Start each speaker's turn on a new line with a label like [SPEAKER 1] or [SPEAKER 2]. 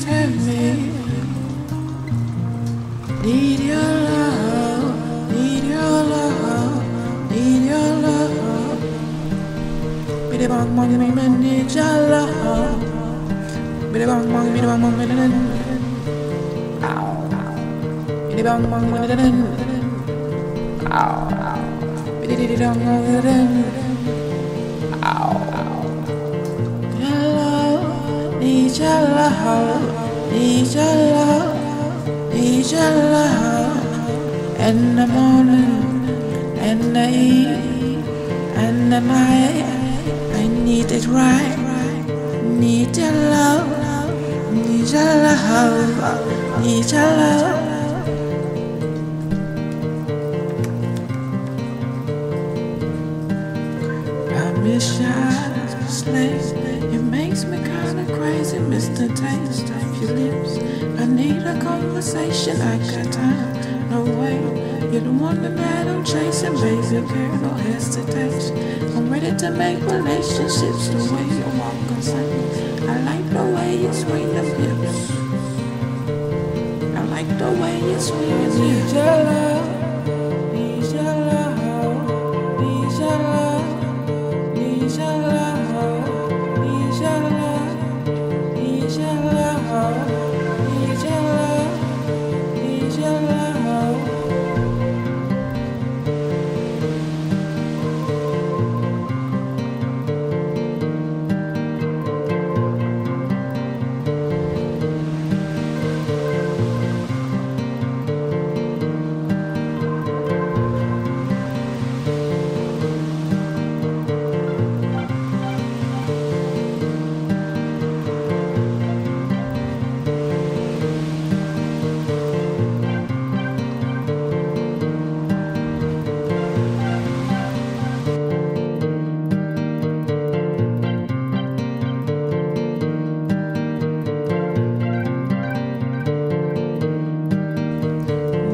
[SPEAKER 1] save me. Need your love, need your love, need your love. Be bang bang, me bang need your love. Be the bang bang, be bang bang, me bang Be the bang bang, me bang Be the bang bang, me den. Ow. Need your love, need your love, need your love. In the morning, and the evening, and the night, I need it right. Need your love, need your love, need your love. I miss your slave. It makes me kinda crazy, Mr. Taste of your lips. I need a conversation, I got time. No way, you're the one that I'm chasing, baby. Girl, no hesitation. I'm ready to make relationships the way you walk on sight. I like the way you swing them hips. I like the way you swing your love,